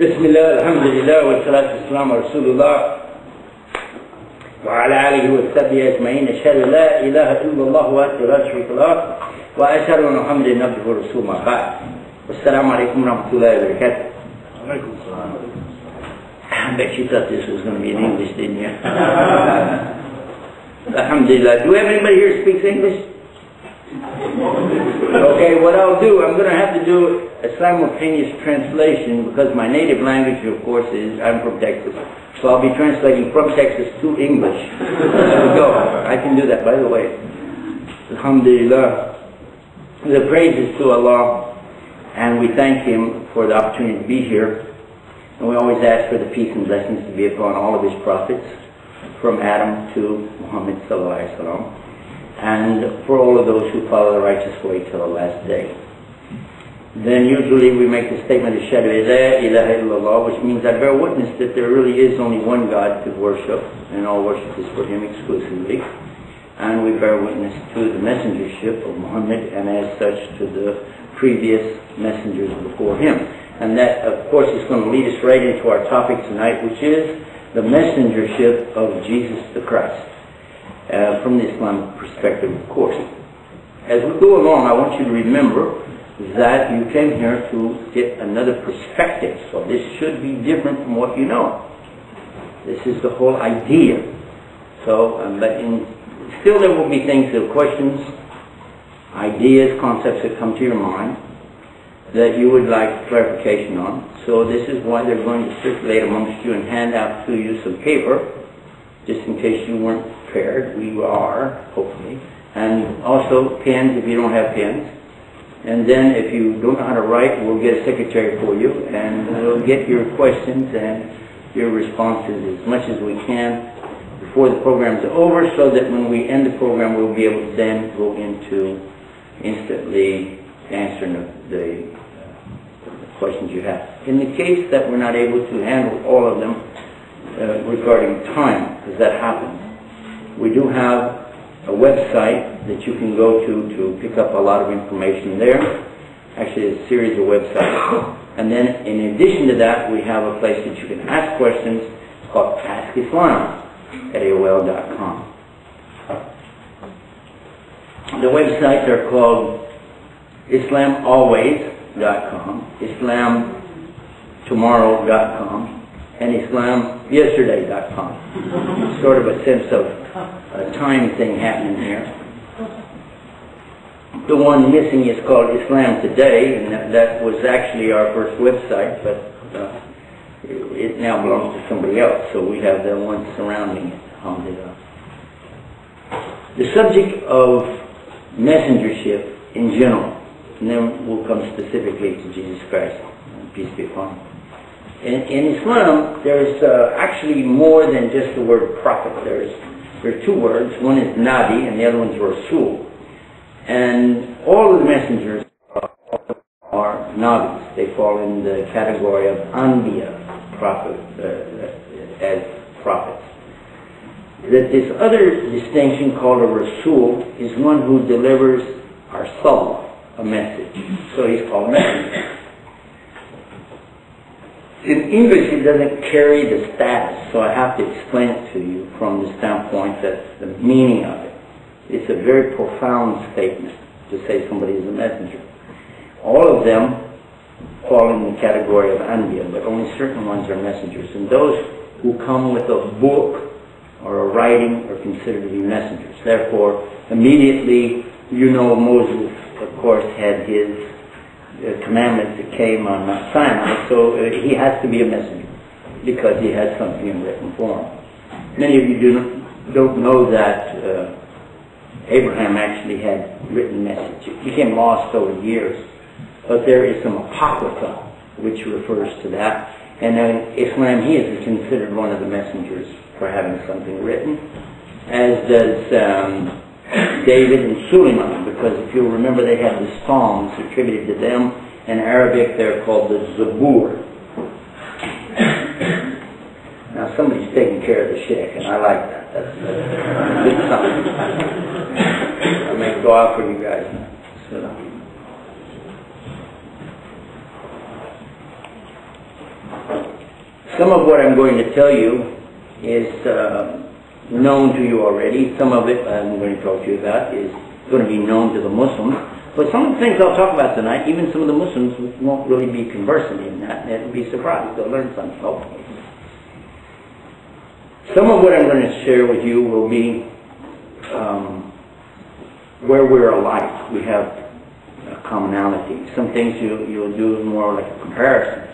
بسم الله الحمد لله والصلاة والسلام على رسول الله وعلى آله وصحبه أجمعين أشهد أن لا إله إلا الله وحده لا شريك له وأشهد أن محمدا عبده ورسوله ما بعد والسلام عليكم ورحمة الله وبركاته Alaikum salam. I bet you thought this was going to be in English, didn't you? Alhamdulillah. Do we have anybody here who speaks English? Okay, what I'll do, I'm going to have to do a simultaneous translation because my native language, of course, is I'm from Texas. So I'll be translating from Texas to English. There we go. I can do that, by the way. Alhamdulillah. The praise is to Allah, and we thank Him for the opportunity to be here. And we always ask for the peace and blessings to be upon all of His prophets, from Adam to Muhammad wasallam and for all of those who follow the righteous way till the last day. Then usually we make the statement of Shadu La ilaha illallah, which means I bear witness that there really is only one God to worship, and all worship is for Him exclusively. And we bear witness to the messengership of Muhammad, and as such to the previous messengers before him. And that, of course, is going to lead us right into our topic tonight, which is the messengership of Jesus the Christ uh, from the Islamic perspective, of course. As we go along, I want you to remember that you came here to get another perspective. So this should be different from what you know. This is the whole idea. So, um, but in, still there will be things, there questions, ideas, concepts that come to your mind that you would like clarification on. So this is why they're going to circulate amongst you and hand out to you some paper, just in case you weren't prepared. We are, hopefully. And also pens if you don't have pens. And then if you don't know how to write, we'll get a secretary for you and we'll get your questions and your responses as much as we can before the program's over so that when we end the program we'll be able to then go into instantly answering the, the, questions you have. In the case that we're not able to handle all of them uh, regarding time, because that happens, we do have a website that you can go to to pick up a lot of information there. Actually, a series of websites. And then, in addition to that, we have a place that you can ask questions called Ask Islam at AOL.com. The websites are called IslamAlways.com, IslamTomorrow.com, and IslamYesterday.com. sort of a sense of a time thing happening here. The one missing is called Islam Today, and that, that was actually our first website, but uh, it, it now belongs to somebody else, so we have the one surrounding it. Alhamdulillah. The subject of messengership in general, and then we'll come specifically to Jesus Christ, peace be upon him. In, in Islam, there's uh, actually more than just the word prophet. There's there are two words. One is Nabi, and the other one's Rasul. And all of the messengers are, are Nabis. They fall in the category of Anbiya, prophet, uh, as prophets. That this other distinction called a Rasul is one who delivers our soul a message. So he's called a messenger. In English, it doesn't carry the status, so I have to explain it to you from the standpoint that the meaning of it. It's a very profound statement to say somebody is a messenger. All of them fall in the category of Anbiya, but only certain ones are messengers. And those who come with a book or a writing are considered to be messengers. Therefore, immediately, you know Moses, of course, had his uh, commandments that came on Mount Sinai, so uh, he has to be a messenger because he has something in written form. Many of you do don't know that uh, Abraham actually had written messages. It became lost over the years, but there is some apocrypha which refers to that. And in Islam, he is considered one of the messengers for having something written, as does um, David and Suleiman, because if you remember, they had the Psalms attributed to them. In Arabic, they're called the Zabur. Now, somebody's taking care of the sheikh, and I like that. That's a good sign. make dua for you guys. So. Some of what I'm going to tell you is uh, known to you already. Some of it I'm going to talk to you about is going to be known to the Muslims. But some of the things I'll talk about tonight, even some of the Muslims won't really be conversant in that, and they'll be surprised. They'll learn something, hopefully. Some of what I'm going to share with you will be um, where we're alike. We have a commonality. Some things you, you'll do more like a comparison,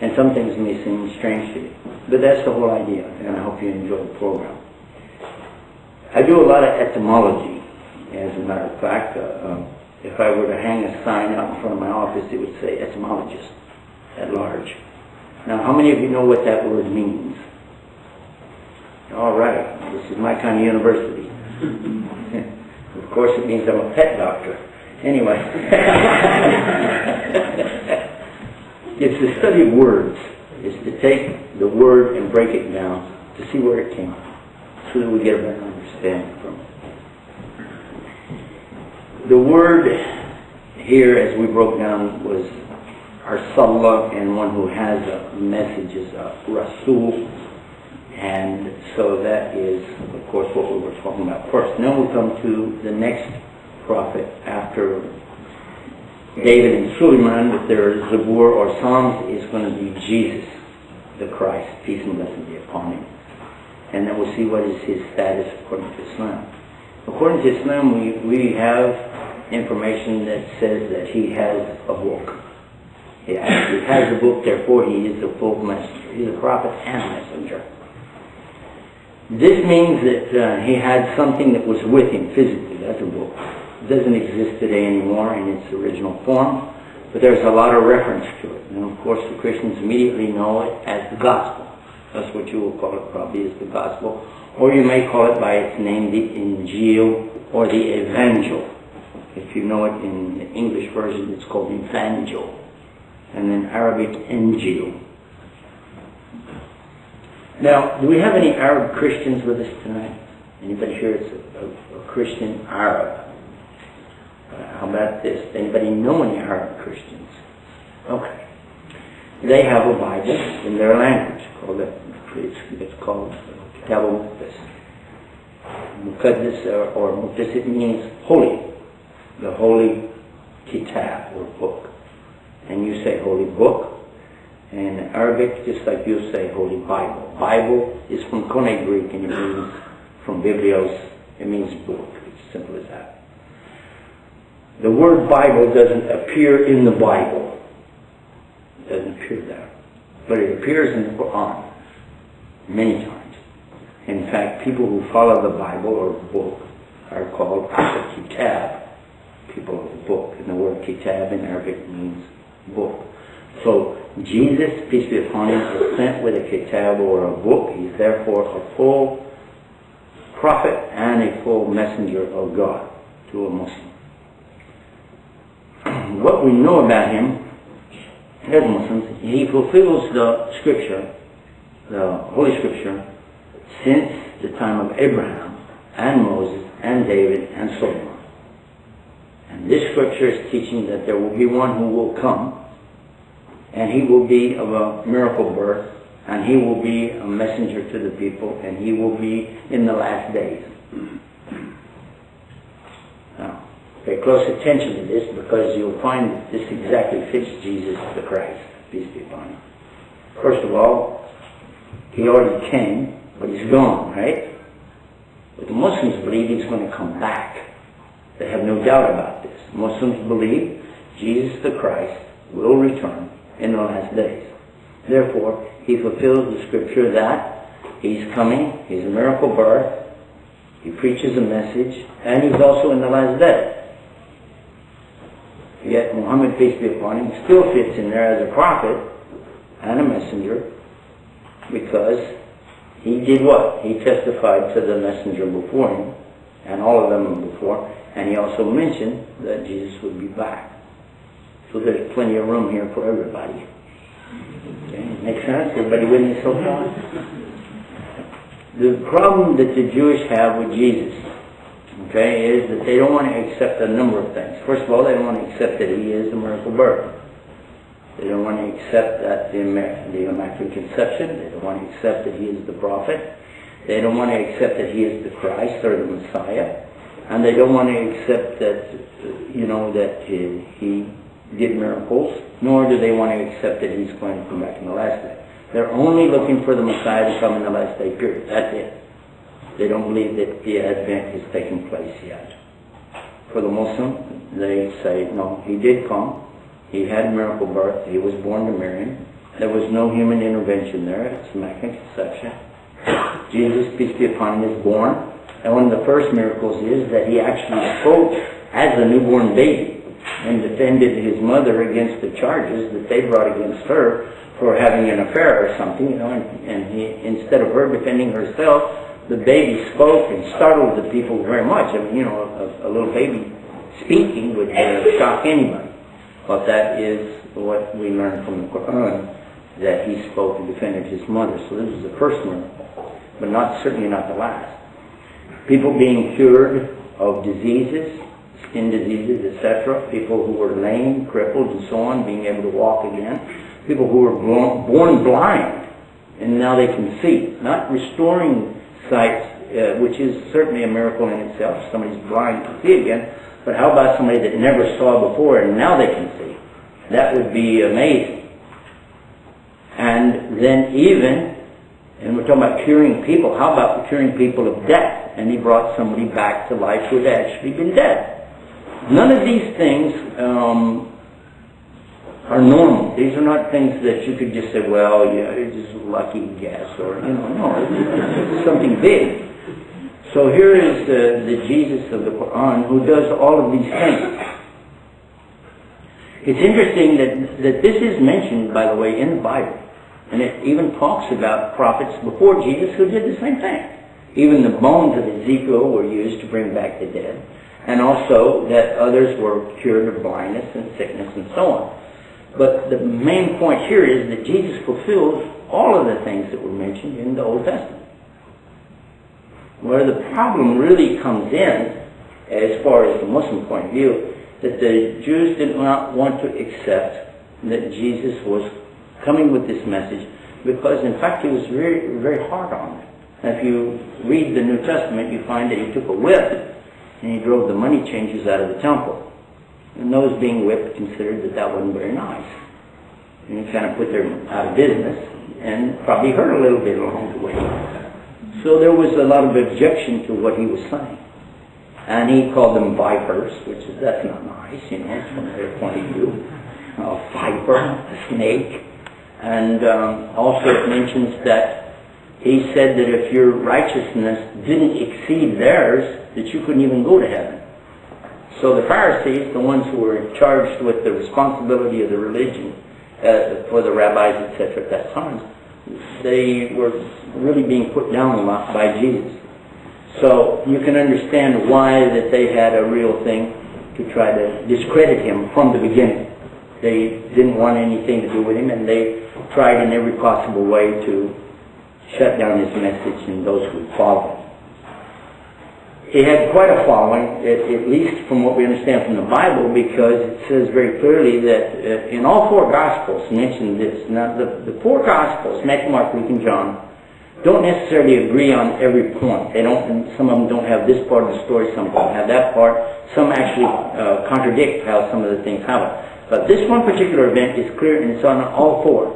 and some things may seem strange to you. But that's the whole idea, and I hope you enjoy the program. I do a lot of etymology, as a matter of fact. Uh, um, if I were to hang a sign out in front of my office, it would say etymologist at large. Now, how many of you know what that word means? All right, this is my kind of university. of course, it means I'm a pet doctor. Anyway, it's the study of words. It's to take the word and break it down to see where it came so that we get a better understanding from. The word here, as we broke down, was Arsallah, and one who has a message is a Rasul and so that is, of course, what we were talking about first. Now we come to the next prophet after David and Suleiman with their Zabur or Psalms is going to be Jesus, the Christ. Peace and blessing be upon him. And then we'll see what is his status according to Islam. According to Islam, we, we have information that says that he has a book. He actually has a book, therefore he is a full messenger. He's a prophet and messenger. This means that uh, he had something that was with him physically. That's a book. It doesn't exist today anymore in its original form, but there's a lot of reference to it. And of course, the Christians immediately know it as the gospel. That's what you will call it probably is the gospel. Or you may call it by its name, the Injil or the Evangel. If you know it in the English version, it's called Evangel. And in Arabic, Injil. Now, do we have any Arab Christians with us tonight? Anybody here is a, a, a Christian Arab? Uh, how about this? Anybody know any Arab Christians? Okay. They have a Bible in their language called it, it's, it's called Kitab al-Muqtas. Muqaddas or, or it means holy. The holy kitab or book. And you say holy book, in Arabic, just like you say Holy Bible. Bible is from Koine Greek and it means from Biblios, it means book. It's simple as that. The word Bible doesn't appear in the Bible. It doesn't appear there. But it appears in the Quran many times. In fact, people who follow the Bible or book are called kitab, people of the book. And the word kitab in Arabic means book. So Jesus, peace be upon him, is sent with a kitab or a book. He's therefore a full prophet and a full messenger of God to a Muslim. What we know about him as Muslims, he fulfills the scripture, the Holy Scripture, since the time of Abraham and Moses and David and Solomon. And this scripture is teaching that there will be one who will come and he will be of a miracle birth, and he will be a messenger to the people, and he will be in the last days. Now, pay close attention to this because you'll find that this exactly fits Jesus the Christ. Peace be upon him. First of all, he already came, but he's gone, right? But the Muslims believe he's going to come back. They have no doubt about this. Muslims believe Jesus the Christ will return in the last days. Therefore, he fulfills the scripture that he's coming, he's a miracle birth, he preaches a message, and he's also in the last day. Yet Muhammad, peace be upon him, still fits in there as a prophet and a messenger because he did what? He testified to the messenger before him and all of them before, and he also mentioned that Jesus would be back. So there's plenty of room here for everybody. Okay, make sense? Everybody with me so far? The problem that the Jewish have with Jesus okay, is that they don't want to accept a number of things. First of all, they don't want to accept that he is the miracle birth. They don't want to accept that the, the Immaculate Conception. They don't want to accept that he is the prophet. They don't want to accept that he is the Christ or the Messiah. And they don't want to accept that, you know, that he, he did miracles, nor do they want to accept that he's going to come back in the last day. They're only looking for the Messiah to come in the last day, period. That's it. They don't believe that the Advent has taken place yet. For the Muslim, they say, no, he did come. He had a miracle birth. He was born to Mary. There was no human intervention there. It's Immaculate Conception. Jesus, peace be upon him, is born. And one of the first miracles is that he actually spoke as a newborn baby and defended his mother against the charges that they brought against her for having an affair or something, you know, and, and he, instead of her defending herself, the baby spoke and startled the people very much. I mean, you know, a, a little baby speaking would uh, shock anybody. But that is what we learn from the Quran, that he spoke and defended his mother. So this is the first miracle, but not certainly not the last. People being cured of diseases, skin diseases, etc. People who were lame, crippled, and so on, being able to walk again. People who were born, born blind, and now they can see. Not restoring sight, uh, which is certainly a miracle in itself. Somebody's blind to see again but how about somebody that never saw before and now they can see? That would be amazing. And then even, and we're talking about curing people, how about curing people of death? And he brought somebody back to life who had actually been dead. None of these things um, are normal. These are not things that you could just say, well, yeah, it's just lucky guess, or, you know, no, it's something big. So here is the, the Jesus of the Quran who does all of these things. It's interesting that, that this is mentioned, by the way, in the Bible. And it even talks about prophets before Jesus who did the same thing. Even the bones of Ezekiel were used to bring back the dead. And also that others were cured of blindness and sickness and so on. But the main point here is that Jesus fulfills all of the things that were mentioned in the Old Testament. Where the problem really comes in, as far as the Muslim point of view, that the Jews did not want to accept that Jesus was coming with this message because, in fact, he was very, very hard on them. And if you read the New Testament, you find that he took a whip and he drove the money changers out of the temple. And those being whipped considered that that wasn't very nice. And he kind of put them out of business and probably hurt a little bit along the way. So there was a lot of objection to what he was saying. And he called them vipers, which is, that's not nice, you know, from their point of view. A viper, a snake. And um, also it mentions that he said that if your righteousness didn't exceed theirs, that you couldn't even go to heaven. So the Pharisees, the ones who were charged with the responsibility of the religion uh, for the rabbis, etc., at that time, they were really being put down a lot by Jesus. So you can understand why that they had a real thing to try to discredit him from the beginning. They didn't want anything to do with him, and they tried in every possible way to shut down his message and those who followed he had quite a following, at, at, least from what we understand from the Bible, because it says very clearly that uh, in all four Gospels mention this. Now, the, the four Gospels, Matthew, Mark, Luke, and John, don't necessarily agree on every point. They don't. Some of them don't have this part of the story. Some don't have that part. Some actually uh, contradict how some of the things happen. But this one particular event is clear, and it's on all four.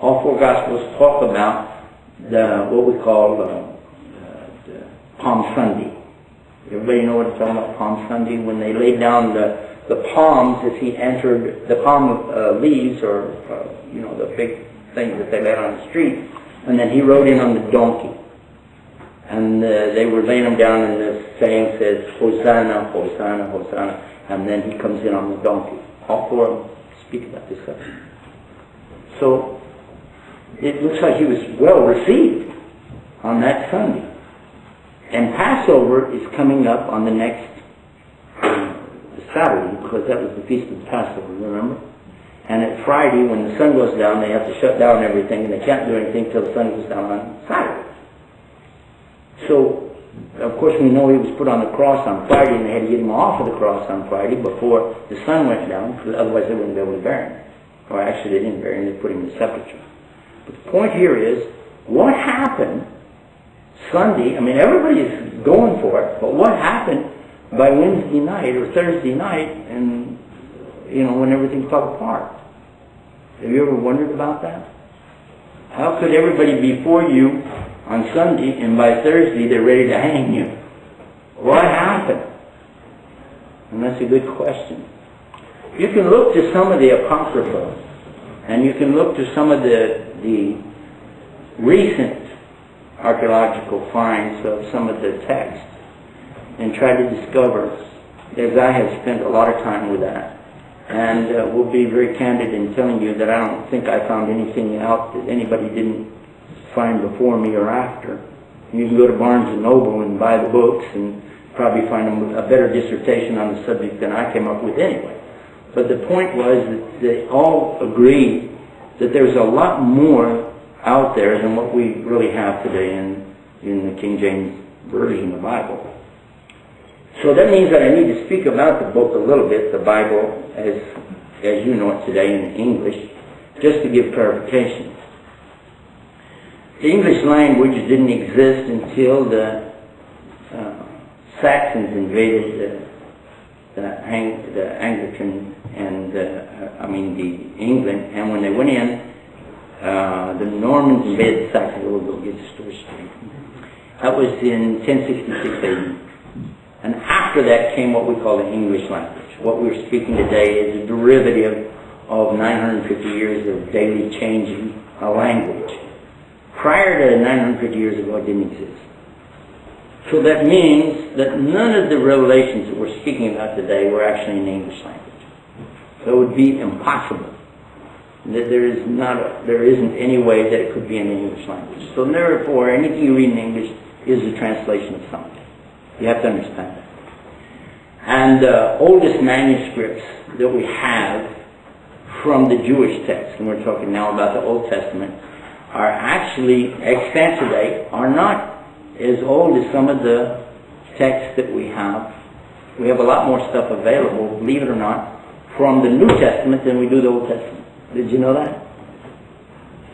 All four Gospels talk about the what we call uh Palm Sunday Everybody know what I'm talking about, Palm Sunday, when they laid down the, the palms as he entered, the palm uh, leaves, or, uh, you know, the big things that they laid on the street, and then he rode in on the donkey. And uh, they were laying him down, and the saying says, Hosanna, Hosanna, Hosanna, and then he comes in on the donkey. All four of them speak about this stuff. So, it looks like he was well received on that Sunday. And Passover is coming up on the next um, Saturday because that was the feast of the Passover, remember? And at Friday, when the sun goes down, they have to shut down everything and they can't do anything till the sun goes down on Saturday. So of course, we know he was put on the cross on Friday, and they had to get him off of the cross on Friday before the sun went down, because otherwise they wouldn't be able to bury him. Or actually, they didn't bury him; they put him in the sepulchre. But the point here is, what happened Sunday? I mean, everybody's going for it, but what happened by Wednesday night or Thursday night, and you know when everything fell apart? Have you ever wondered about that? How could everybody be for you on Sunday and by Thursday they're ready to hang you? What happened? And that's a good question. You can look to some of the Apocrypha and you can look to some of the, the recent archaeological finds of some of the texts and try to discover, as I have spent a lot of time with that, and uh, will be very candid in telling you that I don't think I found anything out that anybody didn't find before me or after. You can go to Barnes and Noble and buy the books and probably find a better dissertation on the subject than I came up with anyway. But the point was that they all agreed that there's a lot more out there than what we really have today in, in the King James Version of the Bible. So that means that I need to speak about the book a little bit, the Bible as, as you know it today in English, just to give clarification. The English language didn't exist until the uh, Saxons invaded the, the, Ang- the Anglican and uh, I mean the England, and when they went in, uh, the Normans invaded go get the story straight. That was in 1066 AD. And after that came what we call the English language. What we're speaking today is a derivative of 950 years of daily changing a language. Prior to 950 years ago, it didn't exist. So that means that none of the revelations that we're speaking about today were actually in English language. So it would be impossible. That there is not, a, there isn't any way that it could be in the English language. So therefore, anything you read in English is a translation of something. You have to understand that. And uh, the oldest manuscripts that we have from the Jewish text, and we're talking now about the Old Testament, are actually extant today, are not as old as some of the texts that we have. We have a lot more stuff available, believe it or not, from the New Testament than we do the Old Testament. Did you know that?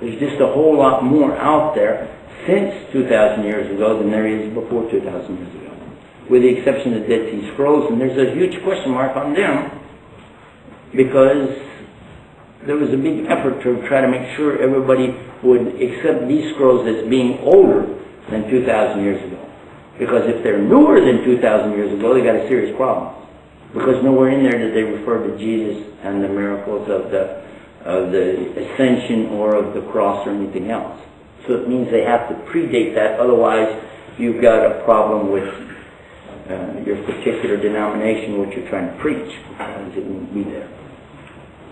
There's just a whole lot more out there since 2,000 years ago than there is before 2,000 years ago with the exception of the Dead Sea Scrolls, and there's a huge question mark on them because there was a big effort to try to make sure everybody would accept these scrolls as being older than 2,000 years ago. Because if they're newer than 2,000 years ago, they got a serious problem. Because nowhere in there did they refer to Jesus and the miracles of the of the ascension or of the cross or anything else. So it means they have to predate that. Otherwise, you've got a problem with uh, your particular denomination, what you're trying to preach, because it won't be there.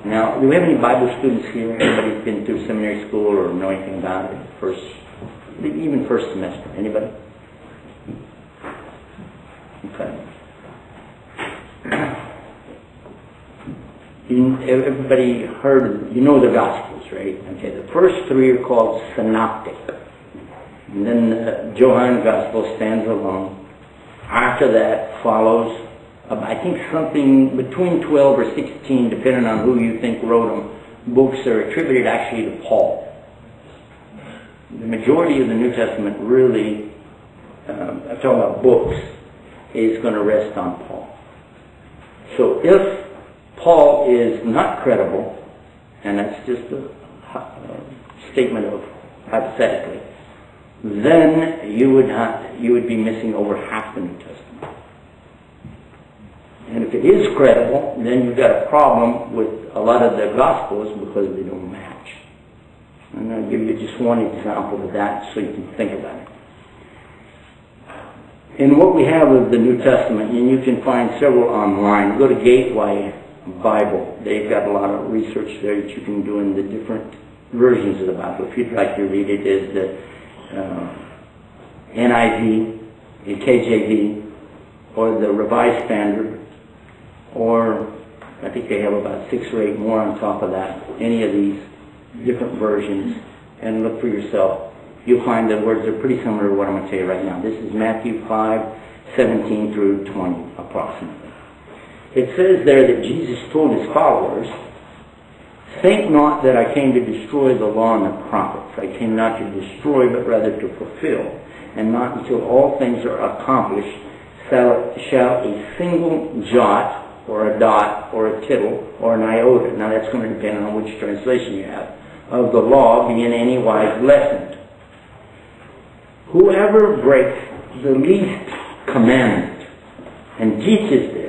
Now, do we have any Bible students here? Anybody who's been through seminary school or know anything about it? First, even first semester. Anybody? Okay. Everybody heard, you know the Gospels, right? Okay, the first three are called synoptic. And then the John Gospel stands alone. After that follows, I think something between 12 or 16, depending on who you think wrote them, books are attributed actually to Paul. The majority of the New Testament really, um, I'm talking about books, is going to rest on Paul. So if Paul is not credible, and that's just a, a statement of hypothetically, then you would have, you would be missing over half the New Testament. And if it is credible, then you've got a problem with a lot of the Gospels because they don't match. And I'll give you just one example of that so you can think about it. In what we have of the New Testament, and you can find several online, go to Gateway Bible. They've got a lot of research there that you can do in the different versions of the Bible. If you'd like to read it, is the uh, NIV, the KJV, or the Revised Standard, or I think they have about six or eight more on top of that. Any of these different versions, and look for yourself you'll find the words are pretty similar to what I'm going to tell you right now. This is Matthew 5, 17 through 20, approximately. It says there that Jesus told his followers, Think not that I came to destroy the law and the prophets. I came not to destroy, but rather to fulfill. And not until all things are accomplished shall a single jot or a dot or a tittle or an iota, now that's going to depend on which translation you have, of the law be in any wise lessened. Whoever breaks the least commandment and teaches this,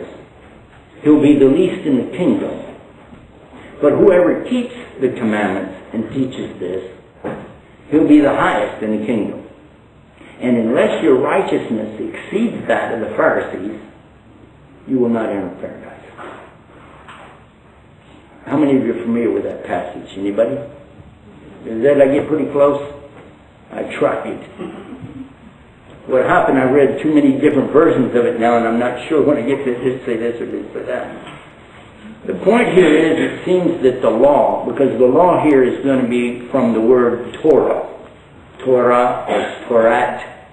he'll be the least in the kingdom. But whoever keeps the commandments and teaches this, he'll be the highest in the kingdom. And unless your righteousness exceeds that of the Pharisees, you will not enter paradise. How many of you are familiar with that passage? Anybody? That I get pretty close? I tried. What happened, I read too many different versions of it now, and I'm not sure when I get to this, say this or this or that. The point here is it seems that the law, because the law here is going to be from the word Torah. Torah or Torat,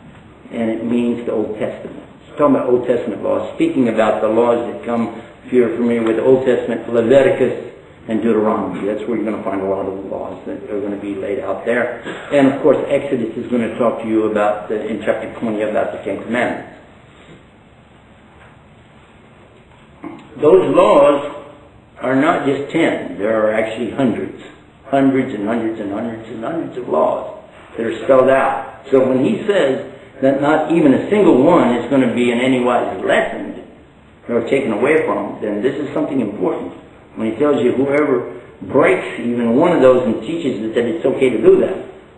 and it means the Old Testament. It's talking about Old Testament laws, speaking about the laws that come, if you're familiar with the Old Testament, Leviticus and Deuteronomy. That's where you're going to find a lot of the laws that are going to be laid out there. And of course, Exodus is going to talk to you about, the, in chapter 20, about the Ten Commandments. Those laws are not just ten, there are actually hundreds. Hundreds and hundreds and hundreds and hundreds of laws that are spelled out. So when he says that not even a single one is going to be in any wise lessened or taken away from, then this is something important. When he tells you whoever breaks even one of those and teaches that it's okay to do that,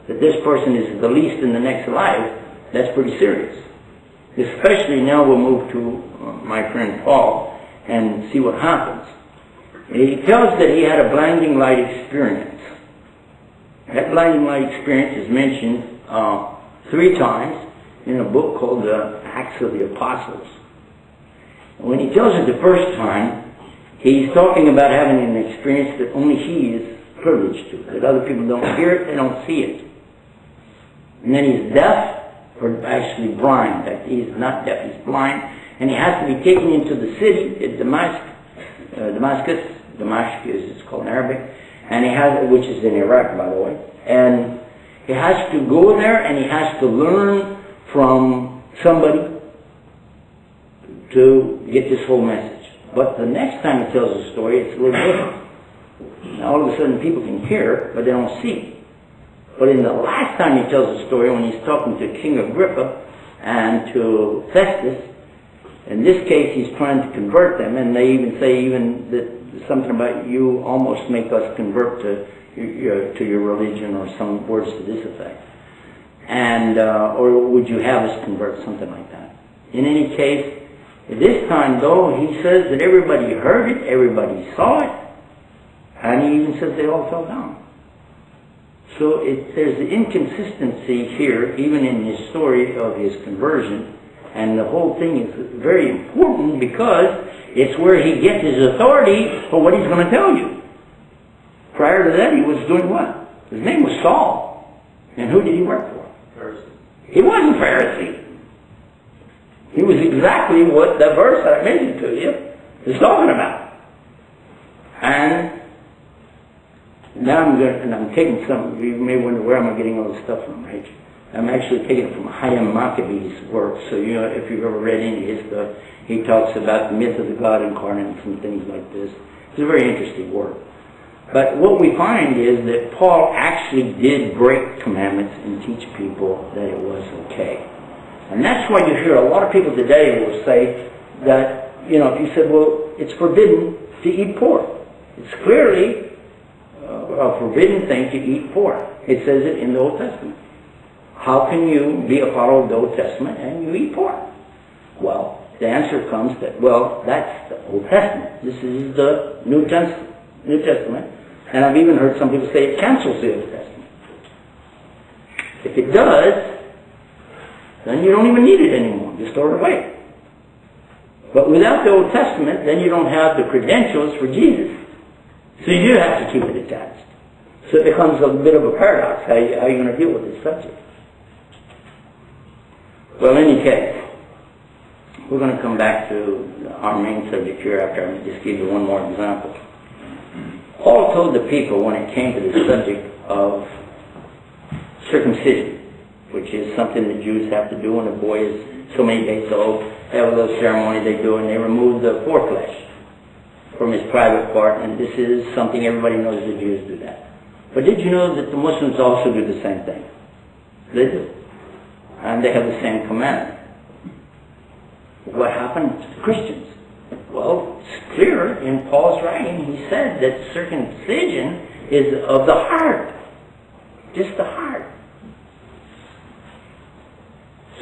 that this person is the least in the next life, that's pretty serious. Especially now we'll move to uh, my friend Paul and see what happens. He tells that he had a blinding light experience. That blinding light experience is mentioned uh, three times in a book called the Acts of the Apostles. When he tells it the first time, he's talking about having an experience that only he is privileged to, that other people don't hear it, they don't see it. And then he's deaf, or actually blind. That he's not deaf, he's blind. And he has to be taken into the city at Damascus, uh, Damascus Damascus, it's called in Arabic, and he has, which is in Iraq, by the way, and he has to go there and he has to learn from somebody to get this whole message. But the next time he tells the story, it's a little different. Now, all of a sudden, people can hear, but they don't see. But in the last time he tells the story, when he's talking to King Agrippa and to Festus, in this case, he's trying to convert them, and they even say even that something about you almost make us convert to your, to your religion or some words to this effect. And, uh, or would you have us convert, something like that. In any case, this time though, he says that everybody heard it, everybody saw it, and he even says they all fell down. So it, there's an inconsistency here, even in his story of his conversion, and the whole thing is very important because it's where he gets his authority for what he's going to tell you. Prior to that, he was doing what? His name was Saul. And who did he work for? Pharisee. He wasn't Pharisee. He was exactly what the verse that I mentioned to you is talking about. And now I'm going, and I'm taking some. You may wonder where am I getting all this stuff from, right? I'm actually taking it from Hyam Maccoby's work. So you know, if you've ever read any of his stuff, he talks about the myth of the God incarnate and things like this. It's a very interesting work. But what we find is that Paul actually did break commandments and teach people that it was okay. And that's why you hear a lot of people today will say that, you know, if you said, well, it's forbidden to eat pork. It's clearly a forbidden thing to eat pork. It says it in the Old Testament. How can you be a follower of the Old Testament and you eat pork? Well, the answer comes that, well, that's the Old Testament. This is the New Testament. New Testament. And I've even heard some people say it cancels the Old Testament. If it does, then you don't even need it anymore. Just throw it away. But without the Old Testament, then you don't have the credentials for Jesus. So you do have to keep it attached. So it becomes a bit of a paradox. How, you, how are you going to deal with this subject? Well, in any case, we're going to come back to our main subject here after I just give you one more example. Paul told the people when it came to the subject of circumcision, which is something the Jews have to do when a boy is so many days old. They have a little ceremony they do, and they remove the foreflesh from his private part, and this is something everybody knows the Jews do that. But did you know that the Muslims also do the same thing? They do. And they have the same commandment. What happened to the Christians? Well, it's clear in Paul's writing, he said that circumcision is of the heart. Just the heart.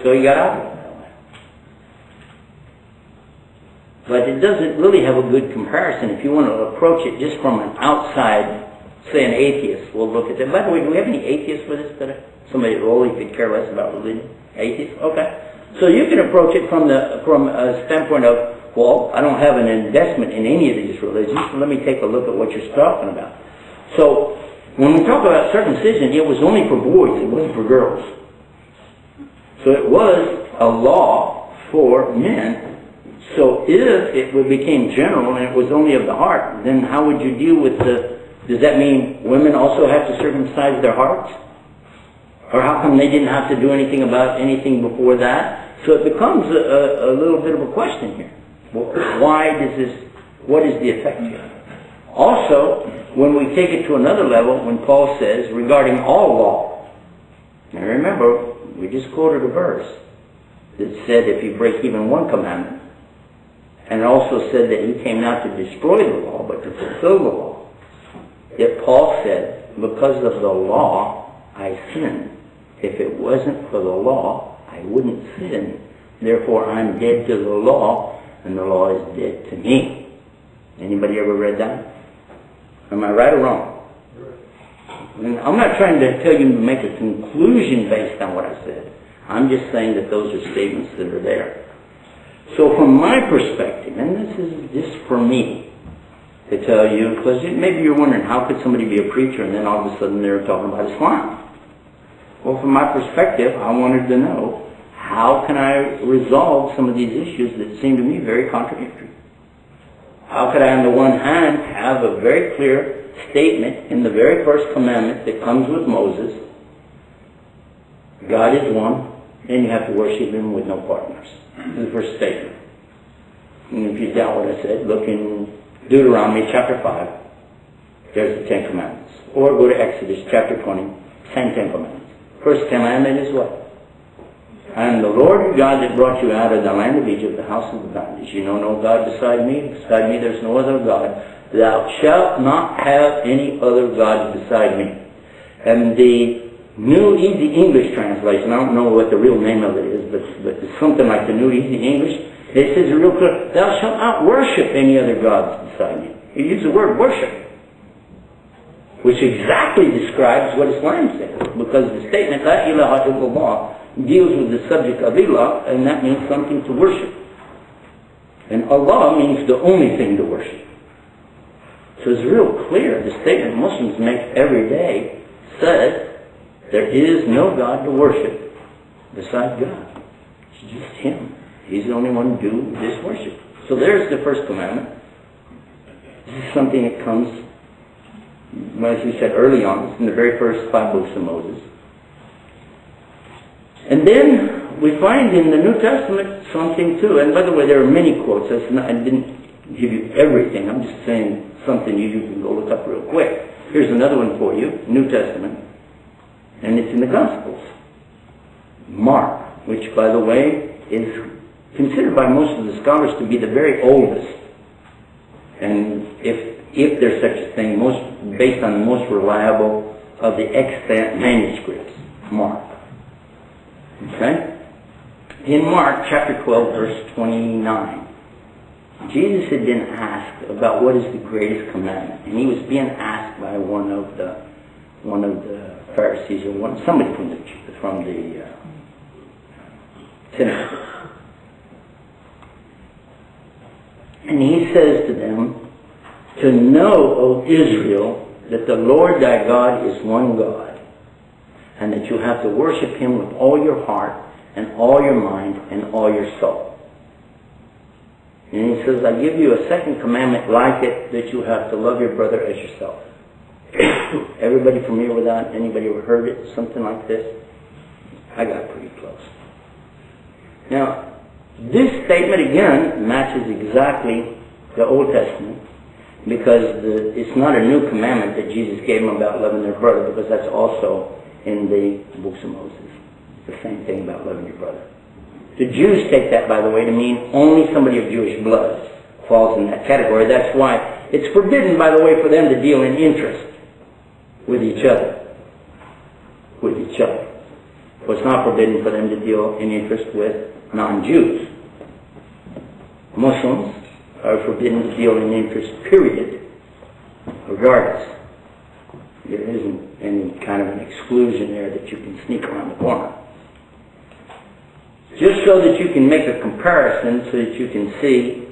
So he got out of it that way. But it doesn't really have a good comparison if you want to approach it just from an outside, say an atheist will look at that. By the way, do we have any atheists with us today? Somebody really could care less about religion? Atheists? Okay. So you can approach it from the from a standpoint of, well, I don't have an investment in any of these religions, so let me take a look at what you're talking about. So when we talk about circumcision, it was only for boys, it wasn't for girls. So it was a law for men. So if it became general and it was only of the heart, then how would you deal with the, does that mean women also have to circumcise their hearts? Or how come they didn't have to do anything about anything before that? So it becomes a, a, a little bit of a question here. Why does this, what is the effect here? Also, when we take it to another level, when Paul says regarding all law, now remember, we just quoted a verse that said if you break even one commandment, and also said that he came not to destroy the law, but to fulfill the law. Yet Paul said, because of the law, I sinned. If it wasn't for the law, I wouldn't sin. Therefore, I'm dead to the law, and the law is dead to me. Anybody ever read that? Am I right or wrong? I'm not trying to tell you to make a conclusion based on what I said. I'm just saying that those are statements that are there. So from my perspective, and this is just for me to tell you, because maybe you're wondering how could somebody be a preacher and then all of a sudden they're talking about Islam? Well, from my perspective, I wanted to know how can I resolve some of these issues that seem to me very contradictory? How could I, on the one hand, have a very clear statement in the very first commandment that comes with Moses. God is one, and you have to worship Him with no partners. This is the first statement. And if you doubt what I said, look in Deuteronomy chapter 5. There's the Ten Commandments. Or go to Exodus chapter 20, same Ten Commandments. First commandment is what? And the Lord God that brought you out of the land of Egypt, the house of the bondage. You know no God beside me. Beside me there's no other God. Thou shalt not have any other gods beside me. And the New Easy English translation, I don't know what the real name of it is, but, but it's something like the New Easy English. It says real clear, thou shalt not worship any other gods beside me. He uses the word worship, which exactly describes what Islam says, because the statement, La ilaha deals with the subject of ilah, and that means something to worship. And Allah means the only thing to worship. So it's real clear. The statement Muslims make every day says there is no God to worship besides God. It's just Him. He's the only one to do this worship. So there's the first commandment. This is something that comes, as we said early on, in the very first five books of Moses. And then we find in the New Testament something too. And by the way, there are many quotes. Not, I didn't give you everything. I'm just saying something you, can go look up real quick. Here's another one for you, New Testament, and it's in the Gospels. Mark, which, by the way, is considered by most of the scholars to be the very oldest, and if if there's such a thing, most based on the most reliable of the extant manuscripts, Mark. Okay? In Mark chapter 12, verse 29. Jesus had been asked about what is the greatest commandment, and he was being asked by one of the one of the Pharisees or one somebody from the from the uh, and he says to them, "To know, O Israel, that the Lord thy God is one God, and that you have to worship Him with all your heart and all your mind and all your soul. And he says, I give you a second commandment like it, that you have to love your brother as yourself. Everybody familiar with that? Anybody ever heard it? Something like this? I got pretty close. Now, this statement again matches exactly the Old Testament because the, it's not a new commandment that Jesus gave them about loving their brother because that's also in the books of Moses. The same thing about loving your brother. The Jews take that, by the way, to mean only somebody of Jewish blood falls in that category. That's why it's forbidden, by the way, for them to deal in interest with each other. With each other. Well, it's not forbidden for them to deal in interest with non-Jews. Muslims are forbidden to deal in interest, period, regardless. There isn't any kind of an exclusion there that you can sneak around the corner. Just so that you can make a comparison so that you can see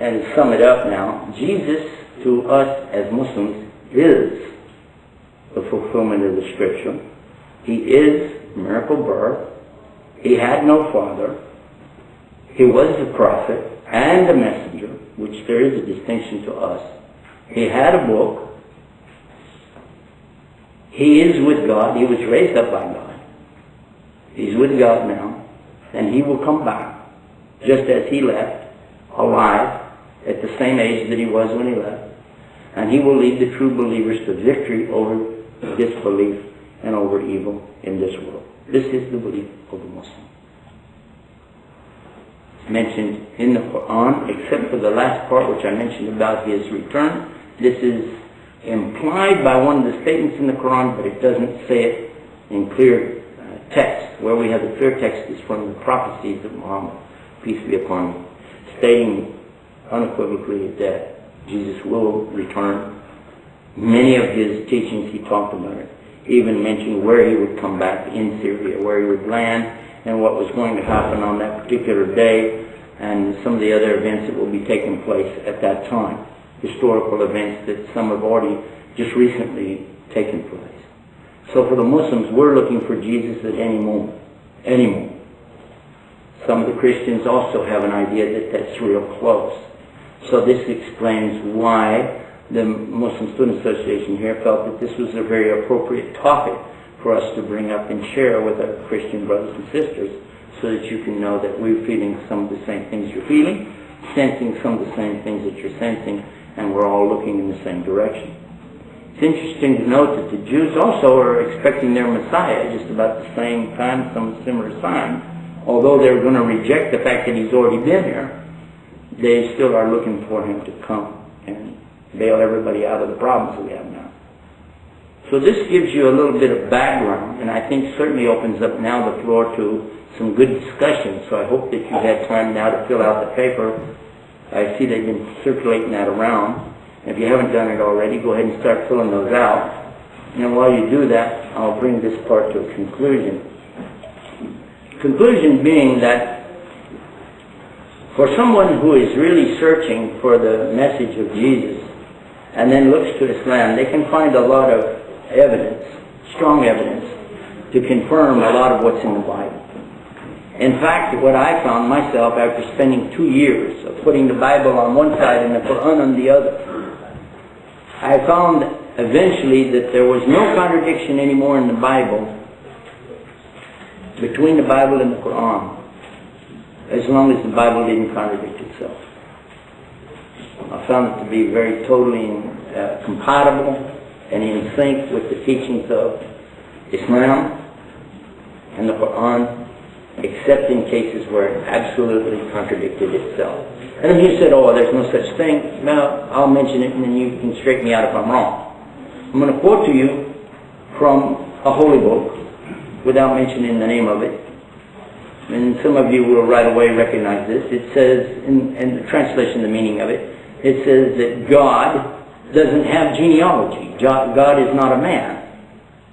and sum it up now, Jesus to us as Muslims is the fulfillment of the scripture. He is miracle birth. He had no father. He was a prophet and a messenger, which there is a distinction to us. He had a book. He is with God. He was raised up by God. He's with God now. And he will come back, just as he left, alive, at the same age that he was when he left. And he will lead the true believers to victory over disbelief and over evil in this world. This is the belief of the Muslim. It's mentioned in the Quran, except for the last part which I mentioned about his return. This is implied by one of the statements in the Quran, but it doesn't say it in clear text. Where we have the clear text is from the prophecies of Muhammad, peace be upon him, stating unequivocally that Jesus will return. Many of his teachings he talked about it even mentioned where he would come back in Syria, where he would land, and what was going to happen on that particular day, and some of the other events that will be taking place at that time. Historical events that some have already just recently taken place. So for the Muslims, we're looking for Jesus at any moment. Any moment. Some of the Christians also have an idea that that's real close. So this explains why the Muslim Student Association here felt that this was a very appropriate topic for us to bring up and share with our Christian brothers and sisters so that you can know that we're feeling some of the same things you're feeling, sensing some of the same things that you're sensing, and we're all looking in the same direction. It's interesting to note that the Jews also are expecting their Messiah just about the same time, some similar time. Although they're going to reject the fact that he's already been here, they still are looking for him to come and bail everybody out of the problems we have now. So this gives you a little bit of background, and I think certainly opens up now the floor to some good discussion. So I hope that you've had time now to fill out the paper. I see they've been circulating that around. If you haven't done it already, go ahead and start filling those out. And while you do that, I'll bring this part to a conclusion. Conclusion being that for someone who is really searching for the message of Jesus, and then looks to Islam, they can find a lot of evidence, strong evidence, to confirm a lot of what's in the Bible. In fact, what I found myself after spending two years of putting the Bible on one side and the Quran on the other, I found eventually that there was no contradiction anymore in the Bible between the Bible and the Quran, as long as the Bible didn't contradict itself. I found it to be very totally uh, compatible and in sync with the teachings of Islam and the Quran, except in cases where it absolutely contradicted itself. And if you said, oh, there's no such thing, now I'll mention it and then you can straighten me out if I'm wrong. I'm going to quote to you from a holy book without mentioning the name of it. And some of you will right away recognize this. It says, in, in the translation, the meaning of it, it says that God doesn't have genealogy. God is not a man.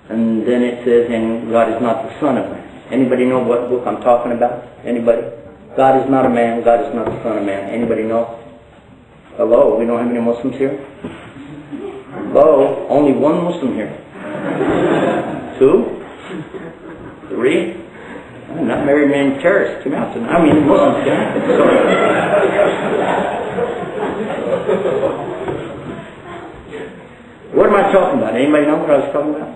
And then it says, and God is not the son of man. Anybody know what book I'm talking about? Anybody? God is not a man. God is not the son of man. Anybody know? Hello? We don't have any Muslims here? Hello? Only one Muslim here. Two? Three? I'm Not married men terrorists come out tonight. I mean, Muslims out. What am I talking about? Anybody know what I was talking about?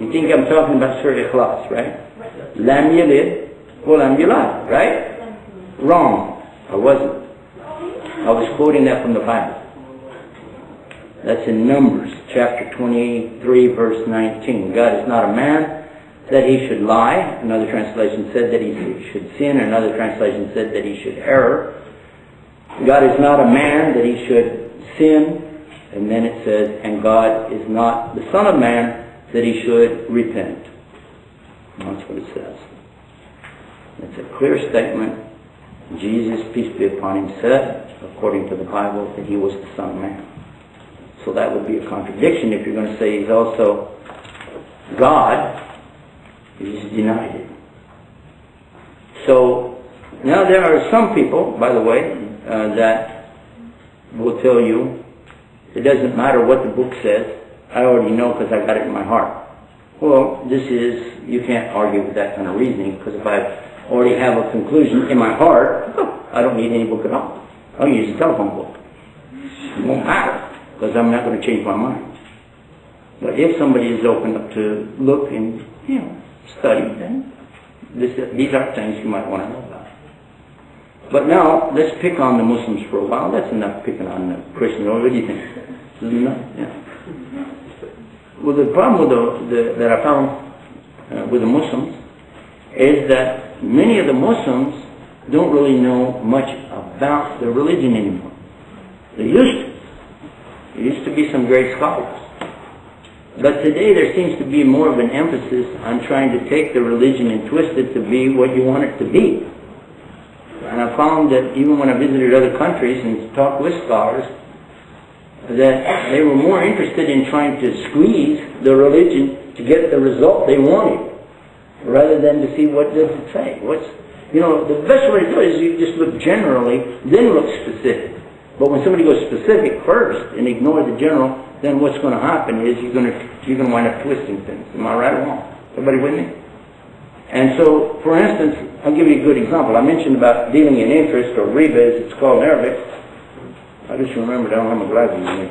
You think I'm talking about Surah Ikhlas, right? Lam yalid wa lam yulad, right? Wrong. I wasn't. I was quoting that from the Bible. That's in Numbers, chapter 23, verse 19. God is not a man that he should lie. Another translation said that he should sin. Another translation said that he should err. God is not a man that he should sin. And then it says, and God is not the Son of Man that he should repent. That's what it says. It's a clear statement. Jesus, peace be upon him, said, according to the Bible, that he was the Son of Man. So that would be a contradiction if you're going to say he's also God. He's denied it. So now there are some people, by the way, uh, that will tell you it doesn't matter what the book says. I already know because I got it in my heart. Well, this is, you can't argue with that kind of reasoning because if I already have a conclusion in my heart, I don't need any book at all. I'll use a telephone book. It won't matter because I'm not going to change my mind. But if somebody is open up to look and, you know, study, then this, these are things you might want to know about. But now, let's pick on the Muslims for a while. That's enough picking on the Christians. What do you think? Enough? Yeah. Well, the problem with the, the that I found uh, with the Muslims is that many of the Muslims don't really know much about the religion anymore. They used to. There used to be some great scholars. But today there seems to be more of an emphasis on trying to take the religion and twist it to be what you want it to be. And I found that even when I visited other countries and talked with scholars, that they were more interested in trying to squeeze the religion to get the result they wanted, rather than to see what does it say. What's you know the best way to do it is you just look generally, then look specific. But when somebody goes specific first and ignore the general, then what's going to happen is you're going to you're going to wind up twisting things. Am I right or wrong? Everybody with me? And so, for instance, I'll give you a good example. I mentioned about dealing in interest or riba, as it's called in Arabic. I just remembered I don't have my glasses with me.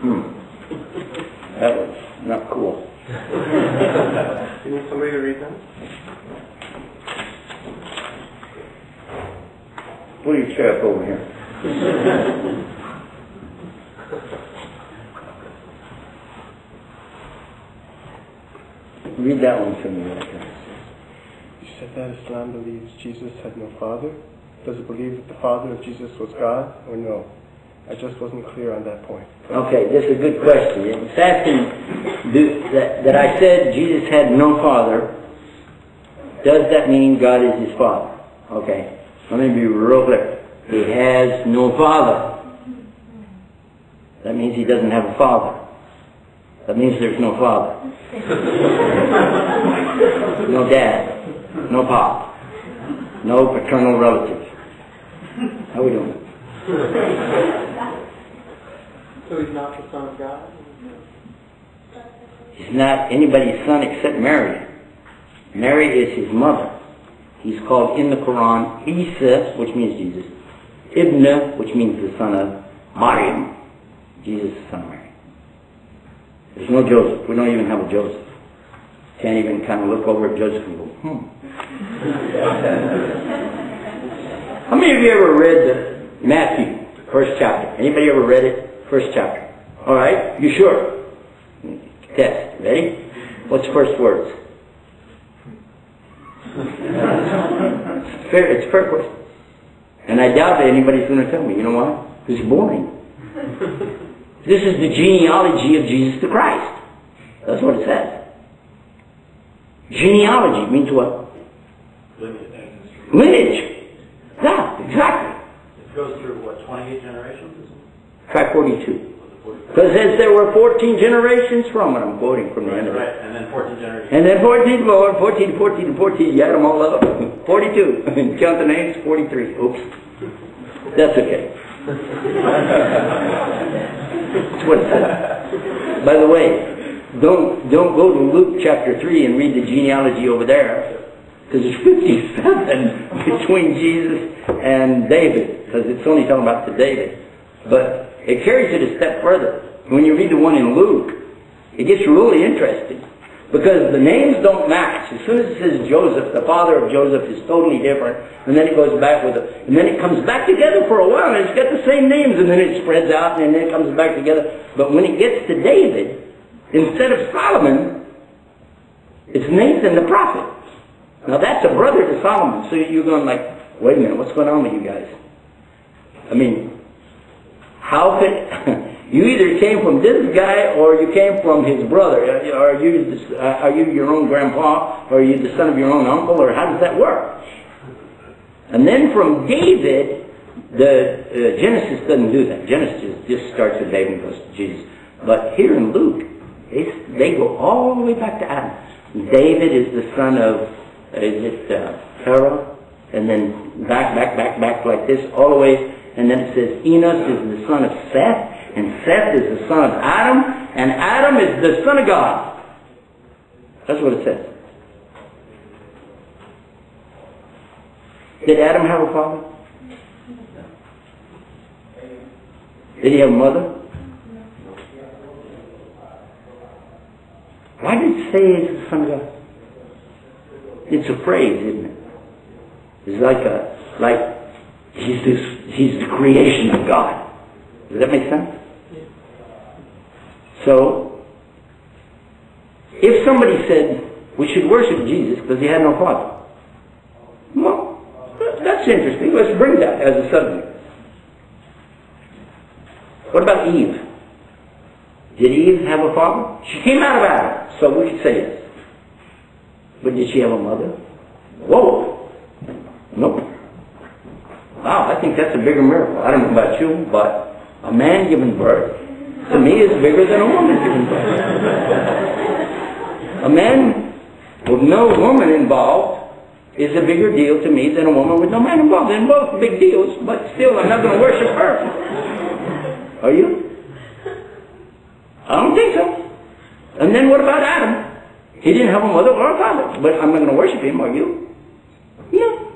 Hmm. That was not cool. you need somebody to read that? Pull your chair up over here. Read that one to me. You said that Islam believes Jesus had no father. Does it believe that the father of Jesus was God or no? I just wasn't clear on that point. Okay, this is a good question. It's asking do, that, that I said Jesus had no father. Does that mean God is his father? Okay, let me be real clear. He has no father. That means he doesn't have a father. That means there's no father. no dad. No pop. No paternal relative. How we doing? So he's not the son of God? He's not anybody's son except Mary. Mary is his mother. He's called in the Quran Isa, which means Jesus. Ibn, which means the son of Maryam. Jesus, the son of Mary. There's no Joseph. We don't even have a Joseph. Can't even kind of look over at Joseph and go, hmm. How many of you ever read the Matthew, first chapter? Anybody ever read it? First chapter. All right? You sure? Test. Ready? What's the first words? it's question. And I doubt that anybody's going to tell me. You know why? It's boring. This is the genealogy of Jesus the Christ. That's what it says. Genealogy means what? Lineage. Lineage. Yeah, exactly. Goes through, what, 28 generations? Try 42. Was it 45? Because as there were 14 generations from it, I'm quoting from the end of it. Right, and then 14 generations. And then 14 more, 14, 14, 14, you add them all up. 42. Count the names, 43. Oops. That's okay. That's what it says. By the way, don't, don't go to Luke chapter 3 and read the genealogy over there. Because there's 57 between Jesus and David. Because it's only talking about the David. But it carries it a step further. When you read the one in Luke, it gets really interesting. Because the names don't match. As soon as it says Joseph, the father of Joseph is totally different. And then it goes back with it. And then it comes back together for a while and it's got the same names and then it spreads out and then it comes back together. But when it gets to David, instead of Solomon, it's Nathan the prophet. Now that's a brother to Solomon. So you're going like, wait a minute, what's going on with you guys? I mean, how could... You either came from this guy or you came from his brother. Are you, the, are you your own grandpa or are you the son of your own uncle or how does that work? And then from David, the uh, Genesis doesn't do that. Genesis just starts with David and goes to Jesus. But here in Luke, they, they go all the way back to Adam. David is the son of, is it uh, Terah? And then back, back, back, back like this, all the way. And then it says Enos is the son of Seth. And Seth is the son of Adam, and Adam is the son of God. That's what it says. Did Adam have a father? Did he have a mother? Why did it say he's the son of God? It's a phrase, isn't it? It's like a like he's this he's the creation of God. Does that make sense? So, if somebody said we should worship Jesus because he had no father, well, that's interesting. Let's bring that as a subject. What about Eve? Did Eve have a father? She came out of Adam, so we could say yes. But did she have a mother? Whoa! Nope. Wow, I think that's a bigger miracle. I don't know about you, but a man giving birth to me is bigger than a woman giving birth. A man with no woman involved is a bigger deal to me than a woman with no man involved. They're both big deals, but still, I'm not going to worship her. Are you? I don't think so. And then what about Adam? He didn't have a mother or a father, but I'm not going to worship him, are you? No.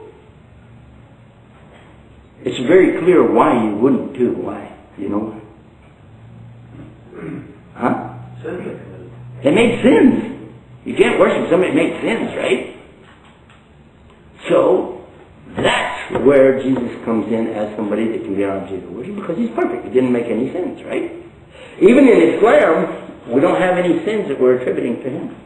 It's very clear why you wouldn't too. Why? You know? Huh? Sins are committed. They made sins. You can't worship somebody that made sins, right? So, that's where Jesus comes in as somebody that can be an object of worship because he's perfect. He didn't make any sins, right? Even in his Islam, we don't have any sins that we're attributing to him.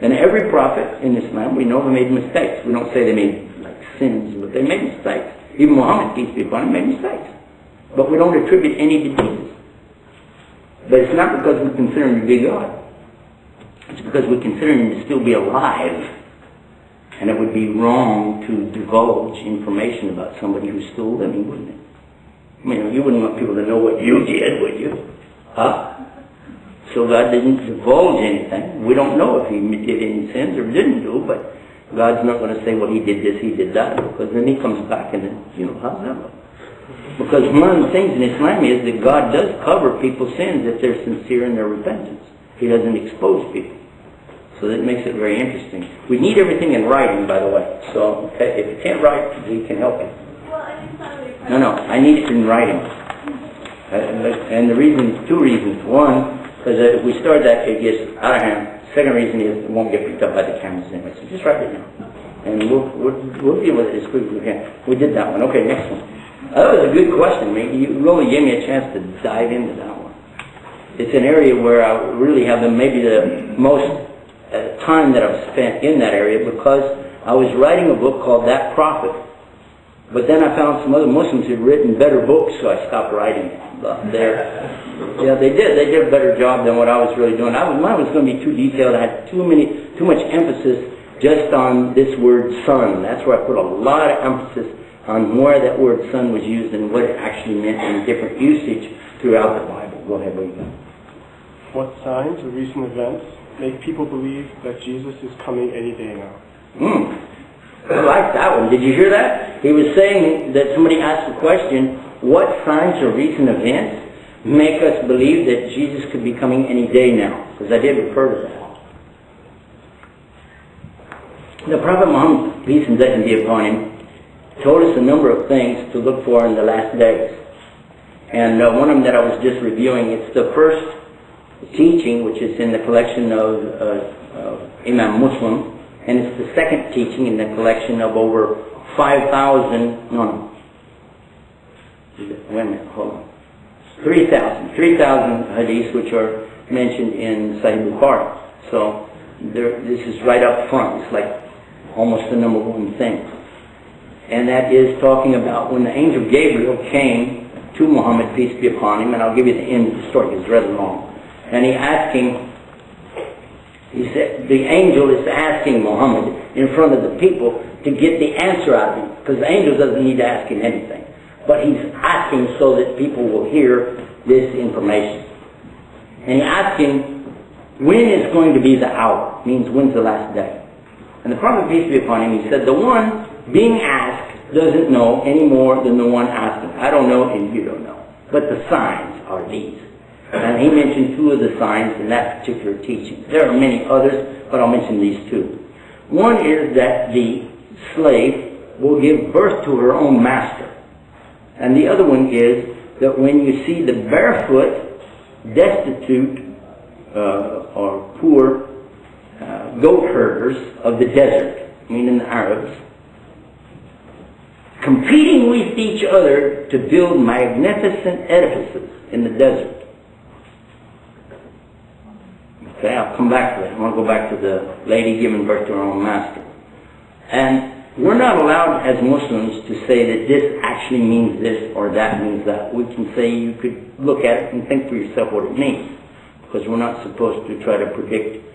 And every prophet in Islam, we know they made mistakes. We don't say they made like sins, but they made mistakes. Even Muhammad, peace be upon him, made mistakes. But we don't attribute any to Jesus. But it's not because we consider him to be God. It's because we consider him to still be alive. And it would be wrong to divulge information about somebody who's still living, wouldn't it? I mean, you wouldn't want people to know what you did, would you? Huh? So God didn't divulge anything. We don't know if he did any sins or didn't do, but God's not going to say, well, he did this, he did that, because then he comes back and then, you know, how's that look? Because one of the things in Islam is that God does cover people's sins if they're sincere in their repentance. He doesn't expose people. So that makes it very interesting. We need everything in writing, by the way. So okay, if you can't write, we can help you. No, no, I need it in writing. Uh, and the reason, two reasons. One, because if we start that, it gets out of hand. Second reason is it won't get picked up by the cameras anyway. So just write it down. And we'll, we'll, we'll deal with it as quick as we can. We did that one. Okay, next one. That was a good question. man. You really gave me a chance to dive into that one. It's an area where I really have the, maybe the most uh, time that I've spent in that area because I was writing a book called That Prophet. But then I found some other Muslims who'd written better books, so I stopped writing there. Yeah, they did. They did a better job than what I was really doing. I was, mine was going to be too detailed. I had too many, too much emphasis just on this word son. That's where I put a lot of emphasis on where that word son was used and what it actually meant in different usage throughout the Bible. Go ahead, what you got? What signs or recent events make people believe that Jesus is coming any day now? Hmm. I like that one. Did you hear that? He was saying that somebody asked the question, what signs or recent events make us believe that Jesus could be coming any day now, because I did refer to that. The Prophet Muhammad, peace and blessing be upon him, told us a number of things to look for in the last days. And uh, one of them that I was just reviewing, it's the first teaching, which is in the collection of, uh, of Imam Muslim, and it's the second teaching in the collection of over 5,000, no, no. Wait a minute, hold on. 3,000, 3,000 hadiths which are mentioned in Sahih Bukhari. So there, this is right up front. It's like almost the number one thing. And that is talking about when the angel Gabriel came to Muhammad, peace be upon him, and I'll give you the end of the story, it's rather long. And he asked him, he said, the angel is asking Muhammad in front of the people to get the answer out of him, because the angel doesn't need to ask him anything. But he's asking so that people will hear this information. And he asked him, when is going to be the hour? Means when's the last day? And the Prophet, peace be upon him, he said, the one being asked doesn't know any more than the one asking. I don't know and you don't know. But the signs are these. And he mentioned two of the signs in that particular teaching. There are many others, but I'll mention these two. One is that the slave will give birth to her own master. And the other one is that when you see the barefoot, destitute, uh, or poor uh, goat herders of the desert, meaning the Arabs, competing with each other to build magnificent edifices in the desert. Okay, I'll come back to that. I want to go back to the lady giving birth to her own master. And we're not allowed as Muslims to say that this actually means this or that means that. We can say you could look at it and think for yourself what it means. Because we're not supposed to try to predict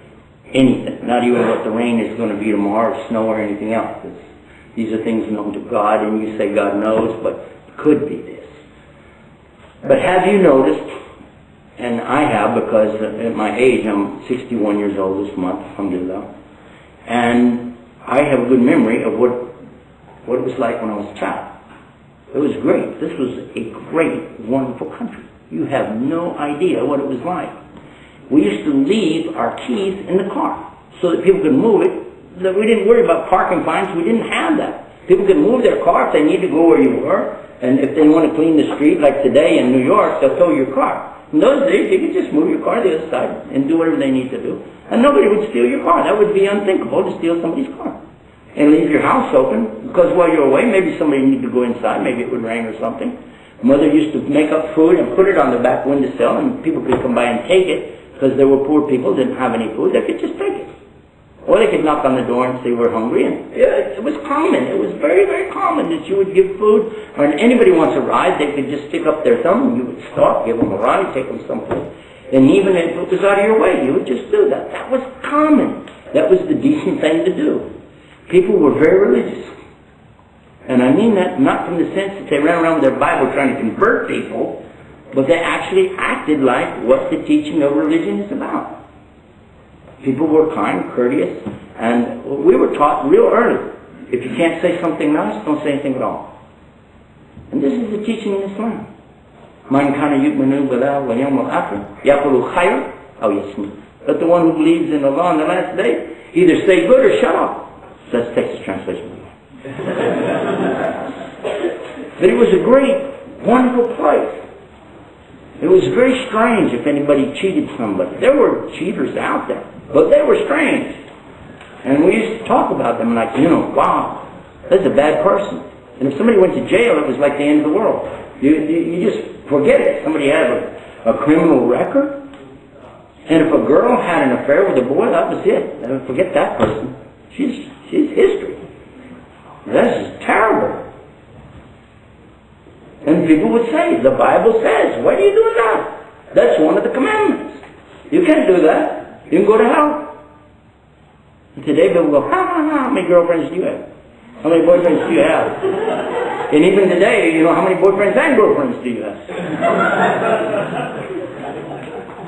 anything, not even what the rain is going to be tomorrow, or snow, or anything else. It's, these are things known to God, and you say God knows, but could be this. But have you noticed, and I have because at my age, I'm 61 years old this month, alhamdulillah, and I have a good memory of what, what it was like when I was a child. It was great. This was a great, wonderful country. You have no idea what it was like. We used to leave our keys in the car so that people could move it. That we didn't worry about parking fines. We didn't have that. People could move their car if they need to go where you were. And if they want to clean the street, like today in New York, they'll tow your car. In those days, you could just move your car to the other side and do whatever they need to do. And nobody would steal your car. That would be unthinkable to steal somebody's car. And leave your house open, because while you're away, maybe somebody needed to go inside, maybe it would rain or something. Mother used to make up food and put it on the back windowsill, and people could come by and take it, because there were poor people didn't have any food, they could just take it. Or they could knock on the door and say we're hungry, and yeah, it was common. It was very, very common that you would give food, or anybody wants a ride, they could just stick up their thumb and you would stop, give them a ride, take them someplace. And even if it was out of your way, you would just do that. That was common. That was the decent thing to do. People were very religious. And I mean that not from the sense that they ran around with their Bible trying to convert people, but they actually acted like what the teaching of religion is about. People were kind, courteous, and we were taught real early. If you can't say something nice, don't say anything at all. And this is the teaching in Islam. Man kana yu'minu billah wal yawm al-akhir yaqulu khayr aw yasmut. Let the one who believes in Allah on the last day either say good or shut up. That's Texas translation. but it was a great, wonderful place. It was very strange if anybody cheated somebody. There were cheaters out there, but they were strange. And we used to talk about them like, you know, wow, that's a bad person. And if somebody went to jail, it was like the end of the world. You, you, you just forget it. Somebody had a, a criminal record. And if a girl had an affair with a boy, that was it. Forget that person. She's, she's history. This is terrible. And people would say, the Bible says, why are you doing that? That's one of the commandments. You can't do that. You can go to hell. And today people go, ha ha ha, how many girlfriends do you have? How many boyfriends do you have? And even today, you know, how many boyfriends and girlfriends do you have?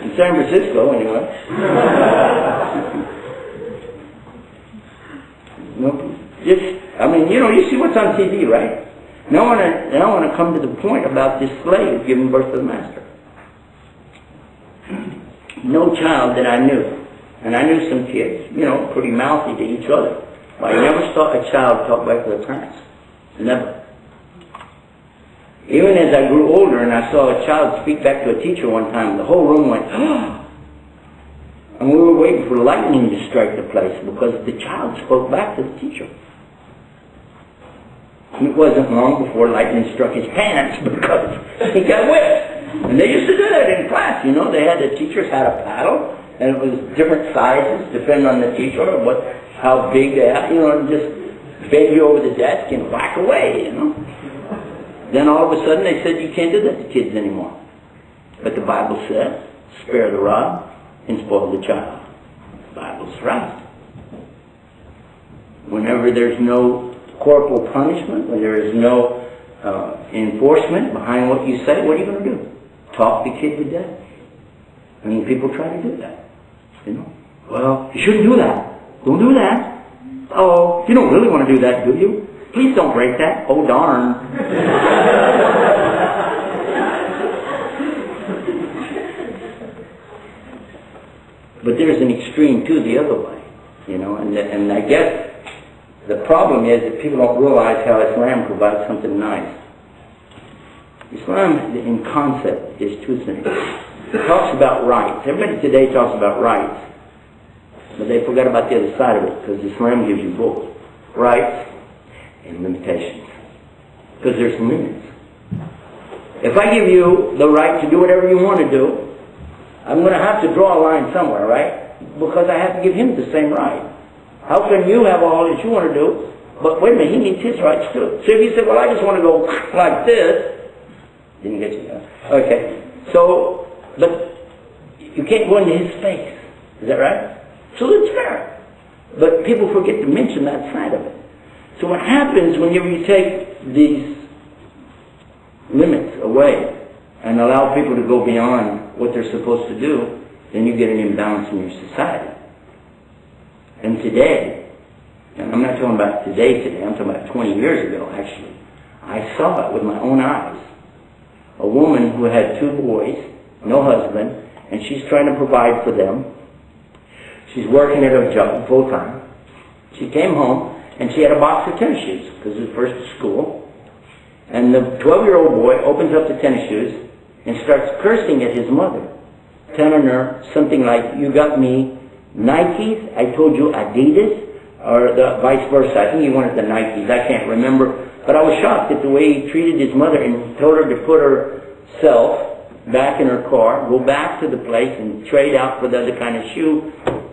In San Francisco, anyway. no, just, I mean, you know, you see what's on TV, right? Now I want to, now I want to come to the point about this slave giving birth to the master. No child that I knew, and I knew some kids, you know, pretty mouthy to each other, but I never saw a child talk back to their parents. Never. Even as I grew older and I saw a child speak back to a teacher one time, the whole room went, and we were waiting for lightning to strike the place because the child spoke back to the teacher. It wasn't long before lightning struck his pants because he got wet. And they used to do that in class, you know. They had the teachers had a paddle, and it was different sizes depending on the teacher, what, how big they had, you know, and just bend you over the desk and whack away, you know. Then all of a sudden they said you can't do that to kids anymore. But the Bible said, spare the rod and spoil the child. The Bible's right. Whenever there's no corporal punishment, when there is no uh, enforcement behind what you say, what are you going to do? Talk the kid to death? I mean, people try to do that. You know? Well, you shouldn't do that. Don't do that. Oh, you don't really want to do that, do you? Please don't break that. Oh, darn. but there's an extreme too the other way, you know, and, and I guess the problem is that people don't realize how Islam provides something nice. Islam in concept is two things. It talks about rights. Everybody today talks about rights, but they forgot about the other side of it because Islam gives you both rights and limitations. Because there's limits. If I give you the right to do whatever you want to do, I'm going to have to draw a line somewhere, right? Because I have to give him the same right. How can you have all that you want to do, but wait a minute, he needs his rights too. So if you say, well, I just want to go like this, didn't get you. Okay. So, but you can't go into his space. Is that right? So it's fair. But people forget to mention that side of it. So what happens when you take these limits away and allow people to go beyond what they're supposed to do, then you get an imbalance in your society. And today, and I'm not talking about today today, I'm talking about 20 years ago actually, I saw it with my own eyes. A woman who had two boys, no husband, and she's trying to provide for them. She's working at her job full time. She came home and she had a box of tennis shoes because it was first school. And the 12 year old boy opens up the tennis shoes and starts cursing at his mother, telling her something like, You got me Nikes, I told you Adidas, or the vice versa. I think he wanted the Nikes, I can't remember. But I was shocked at the way he treated his mother and told her to put herself back in her car, go back to the place and trade out for the other kind of shoe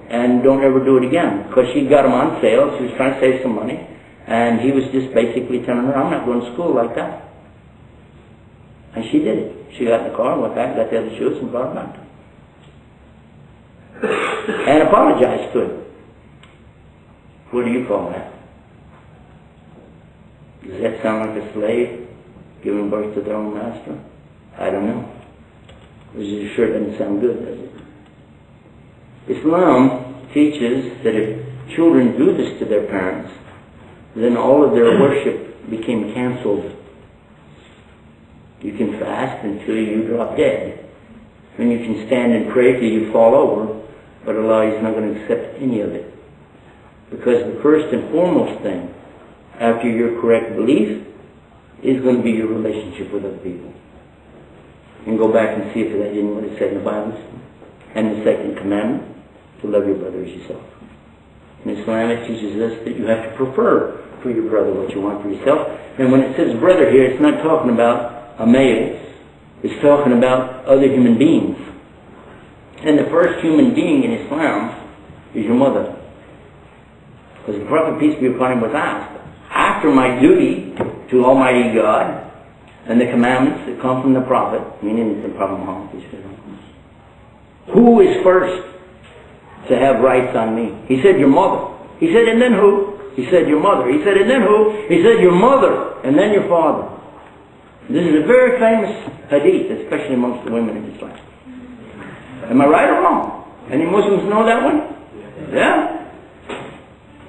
and don't ever do it again. Because she got them on sale, she was trying to save some money, and he was just basically telling her, I'm not going to school like that. And she did it. She got in the car, went back, got the other shoes, and brought them back. And apologized to him. What do you call that? Does that sound like a slave giving birth to their own master? I don't know. It sure doesn't sound good, does it? Islam teaches that if children do this to their parents, then all of their worship became canceled. You can fast until you drop dead. And you can stand and pray till you fall over, but Allah is not going to accept any of it. Because the first and foremost thing after your correct belief is going to be your relationship with other people. And go back and see if that isn't what it said in the Bible. And the second commandment, to love your brother as yourself. And Islam it teaches us that you have to prefer for your brother what you want for yourself. And when it says brother here, it's not talking about a male. It's talking about other human beings. And the first human being in Islam is your mother. Because the Prophet, peace be upon him, was asked, after my duty to Almighty God and the commandments that come from the Prophet, meaning the Prophet Muhammad, peace be upon him, who is first to have rights on me? He said, your mother. He said, and then who? He said, your mother. He said, and then who? He said, your mother, and then your father. This is a very famous hadith, especially amongst the women in Islam. Am I right or wrong? Any Muslims know that one? Yeah?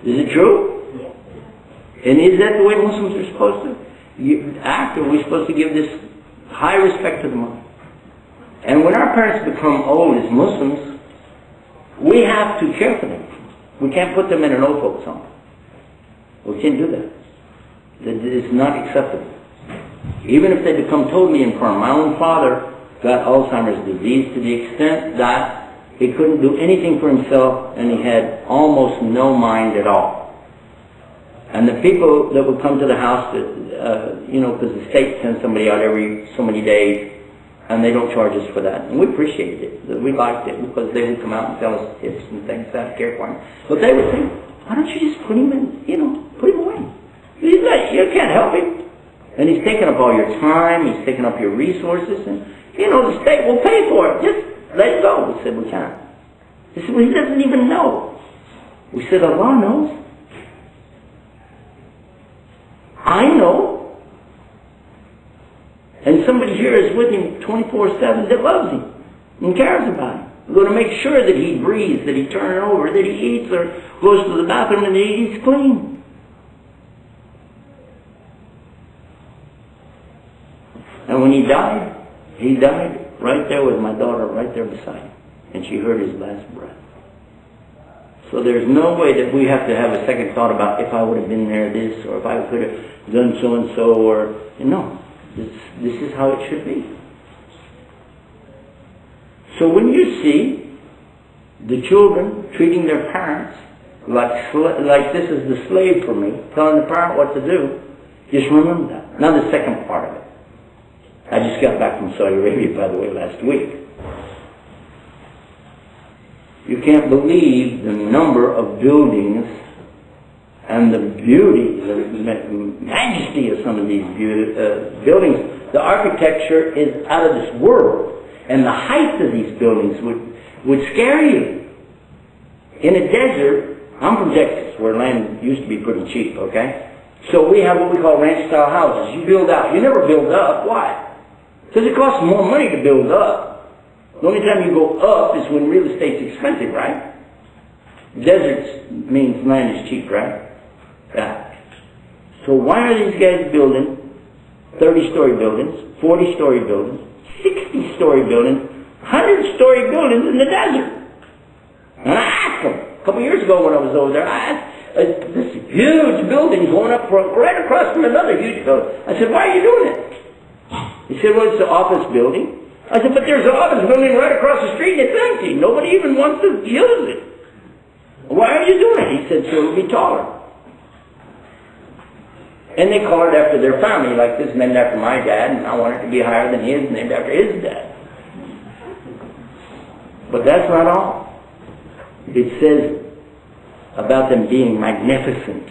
Is it true? And is that the way Muslims are supposed to act? Are we supposed to give this high respect to the mother? And when our parents become old as Muslims, we have to care for them. We can't put them in an old folks home. We can't do that. That is not acceptable. Even if they become totally infirm. My own father got Alzheimer's disease to the extent that he couldn't do anything for himself and he had almost no mind at all. And the people that would come to the house, that, uh, you know, because the state sends somebody out every so many days, and they don't charge us for that. And we appreciated it. We liked it because they would come out and tell us tips and things that care for him. But they would think, why don't you just put him in, you know, put him away. You can't help him. And he's taking up all your time, he's taking up your resources, and, you know, the state will pay for it. Just let it go. We said, we can't. He said, well, he doesn't even know. We said, Allah knows. I know. And somebody here is with him 24-7 that loves him and cares about him. We're going to make sure that he breathes, that he turns over, that he eats or goes to the bathroom and that he eats clean. And when he died, he died right there with my daughter right there beside him. And she heard his last breath. So there's no way that we have to have a second thought about if I would have been there this or if I could have done so and so or no. This, this is how it should be. So when you see the children treating their parents like like this is the slave for me, telling the parent what to do, just remember that. Now the second part of it. I just got back from Saudi Arabia, by the way, last week. You can't believe the number of buildings and the beauty, the majesty of some of these uh, buildings. The architecture is out of this world. And the height of these buildings would, would scare you. In a desert, I'm from Texas, where land used to be pretty cheap, okay? So we have what we call ranch style houses. You build out. You never build up. Why? Because it costs more money to build up. The only time you go up is when real estate's expensive, right? Deserts means land is cheap, right? Yeah. So why are these guys building 30-story buildings, 40-story buildings, 60-story buildings, 100-story buildings in the desert? And I asked them a couple years ago when I was over there, I asked, uh, this huge building going up from, right across from another huge building. I said, why are you doing it? He said, well, it's the office building. I said, but there's an office building right across the street and it's empty. Nobody even wants to use it. Why are you doing it? He said, so it'll be taller. And they call it after their family, like this named after my dad, and I want it to be higher than his, named after his dad. But that's not all. It says about them being magnificent.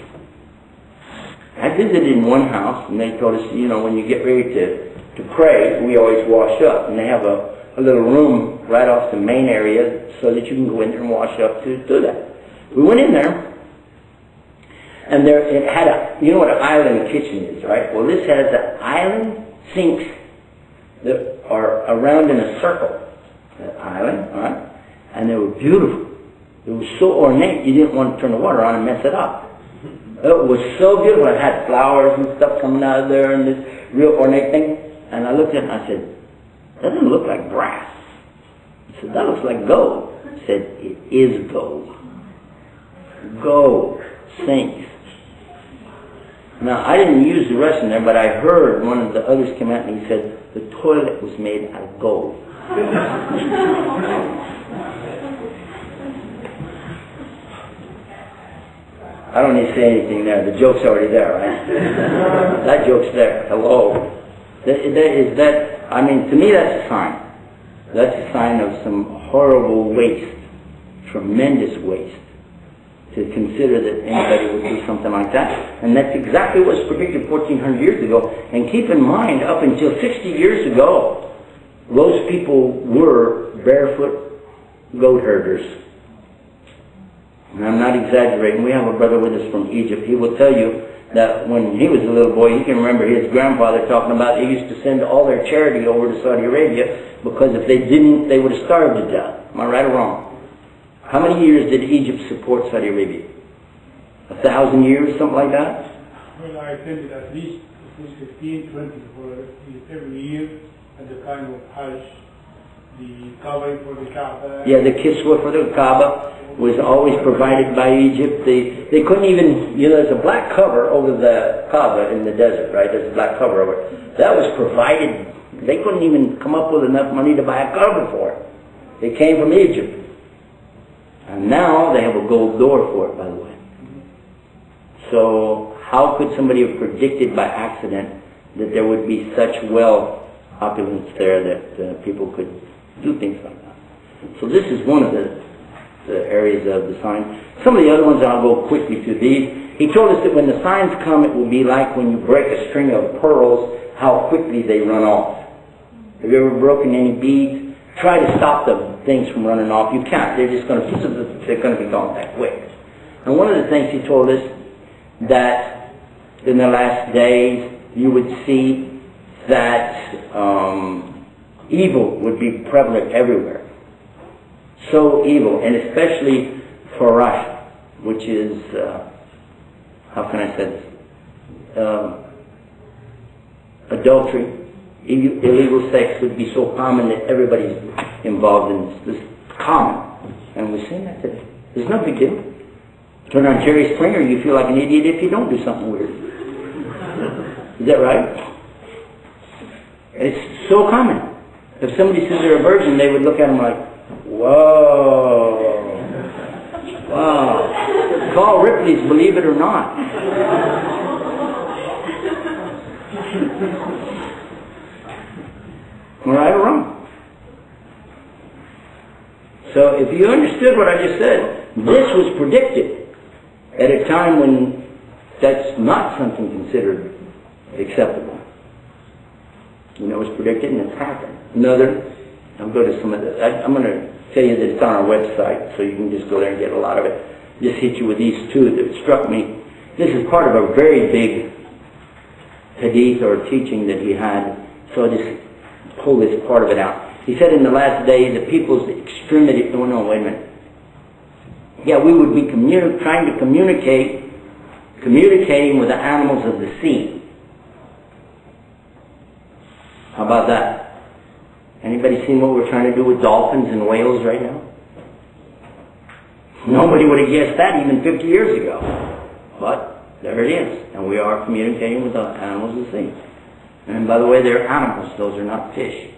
I visited in one house, and they told us, you know, when you get ready to to pray, we always wash up. And they have a, a little room right off the main area so that you can go in there and wash up to do that. We went in there, and there it had a, you know what an island kitchen is, right? Well, this has an island sinks that are around in a circle. The island, right? And they were beautiful. It was so ornate, you didn't want to turn the water on and mess it up. It was so beautiful. It had flowers and stuff coming out of there and this real ornate thing. And I looked at it and I said, that doesn't look like brass. I said, that looks like gold. I said, it is gold. Gold. Sinks. Now, I didn't use the rest in there, but I heard one of the others come out and he said, the toilet was made out of gold. I don't need to say anything there. The joke's already there, right? that joke's there. Hello. That, that is that, I mean, to me that's a sign. That's a sign of some horrible waste, tremendous waste, to consider that anybody would do something like that. And that's exactly what was predicted 1400 years ago. And keep in mind, up until 60 years ago, those people were barefoot goat herders. And I'm not exaggerating. We have a brother with us from Egypt. He will tell you that when he was a little boy, he can remember his grandfather talking about they used to send all their charity over to Saudi Arabia because if they didn't, they would have starved to death. Am I right or wrong? How many years did Egypt support Saudi Arabia? A thousand years, something like that? Well, I attended at least, at least 15, 20 for every year at the time of Hajj. The for the Kaaba. Yeah, the kiswa for the Kaaba was always provided by Egypt. They, they couldn't even, you know, there's a black cover over the Kaaba in the desert, right? There's a black cover over it. That was provided. They couldn't even come up with enough money to buy a cover for it. It came from Egypt. And now they have a gold door for it, by the way. So how could somebody have predicted by accident that there would be such wealth, opulence there that uh, people could do things like that? So this is one of the, the areas of the sign. Some of the other ones I'll go quickly through these. He told us that when the signs come, it will be like when you break a string of pearls, how quickly they run off. Have you ever broken any beads? Try to stop the things from running off. You can't. They're just going to they're going to be gone that quick. And one of the things he told us that in the last days you would see that um, evil would be prevalent everywhere. So evil, and especially farash, which is uh, how can I say this? Um, adultery, illegal sex would be so common that everybody's involved in this. This common, and we're seeing that today. There's no big deal. Turn on Jerry Springer, you feel like an idiot if you don't do something weird. Is that right? It's so common. If somebody says they're a virgin, they would look at them like, whoa, wow. Call Ripley's Believe It or Not. Right or wrong? So if you understood what I just said, this was predicted at a time when that's not something considered acceptable. You know, it's predicted and it's happened. Another, I'll go to some of the, I, I'm going to tell you that it's on our website, so you can just go there and get a lot of it. Just hit you with these two that struck me. This is part of a very big hadith or teaching that he had, so I just pull this part of it out. He said in the last days, the people's extremity, oh no, wait a minute. Yeah, we would be communi- trying to communicate, communicating with the animals of the sea. How about that? Anybody seen what we're trying to do with dolphins and whales right now? Nobody would have guessed that even 50 years ago. But there it is. And we are communicating with the animals the sea. And by the way, they're animals. Those are not fish.